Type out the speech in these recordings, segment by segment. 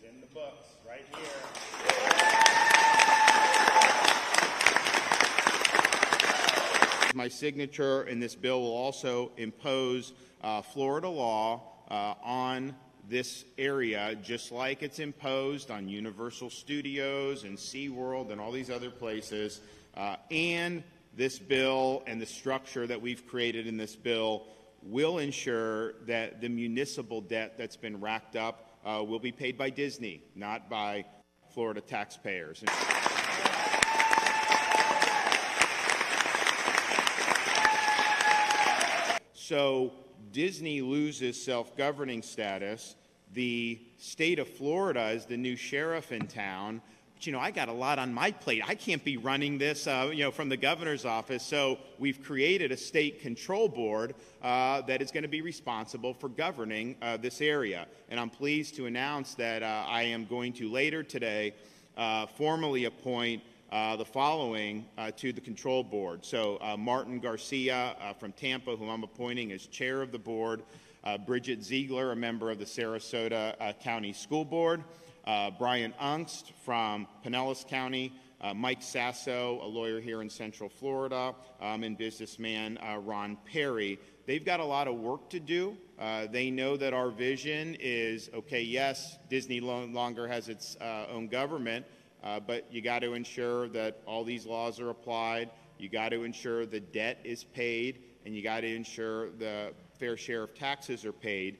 is in the books right here. My signature in this bill will also impose uh, Florida law uh, on this area, just like it's imposed on Universal Studios and SeaWorld and all these other places. Uh, and this bill and the structure that we've created in this bill will ensure that the municipal debt that's been racked up uh, will be paid by Disney, not by Florida taxpayers. So Disney loses self governing status. The state of Florida is the new sheriff in town. But, you know, I got a lot on my plate. I can't be running this, uh, you know, from the governor's office. So we've created a state control board uh, that is going to be responsible for governing uh, this area. And I'm pleased to announce that uh, I am going to later today uh, formally appoint uh, the following uh, to the control board. So uh, Martin Garcia uh, from Tampa, whom I'm appointing as chair of the board, Bridget Ziegler, a member of the Sarasota County School Board, Uh, Brian Aungst from Pinellas County, uh, Mike Sasso, a lawyer here in Central Florida, um, and businessman uh, Ron Peri. They've got a lot of work to do. they know that our vision is okay, yes, Disney no longer has its own government, uh, but you got to ensure that all these laws are applied. You got to ensure the debt is paid, and you got to ensure the fair share of taxes are paid.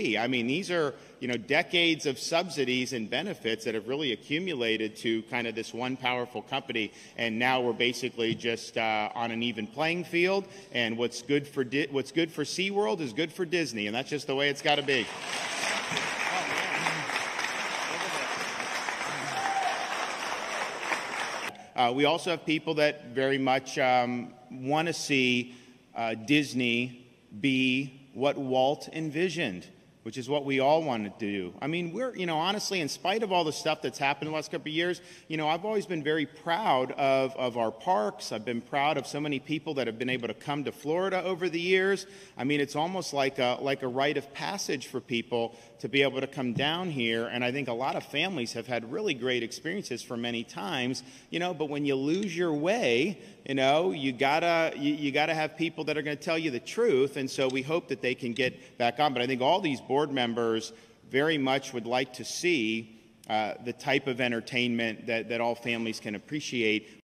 I mean, these are you know decades of subsidies and benefits that have really accumulated to kind of this one powerful company, and now we're basically just uh, on an even playing field. And what's good for Di- what's good for SeaWorld is good for Disney, and that's just the way it's got to be. Uh, we also have people that very much um, want to see uh, Disney be what Walt envisioned which is what we all want to do. I mean, we're, you know, honestly, in spite of all the stuff that's happened in the last couple of years, you know, I've always been very proud of, of our parks. I've been proud of so many people that have been able to come to Florida over the years. I mean, it's almost like a, like a rite of passage for people to be able to come down here. And I think a lot of families have had really great experiences for many times, you know, but when you lose your way, you know you gotta you, you, gotta have people that are going to tell you the truth and so we hope that they can get back on but i think all these board members very much would like to see uh, the type of entertainment that, that all families can appreciate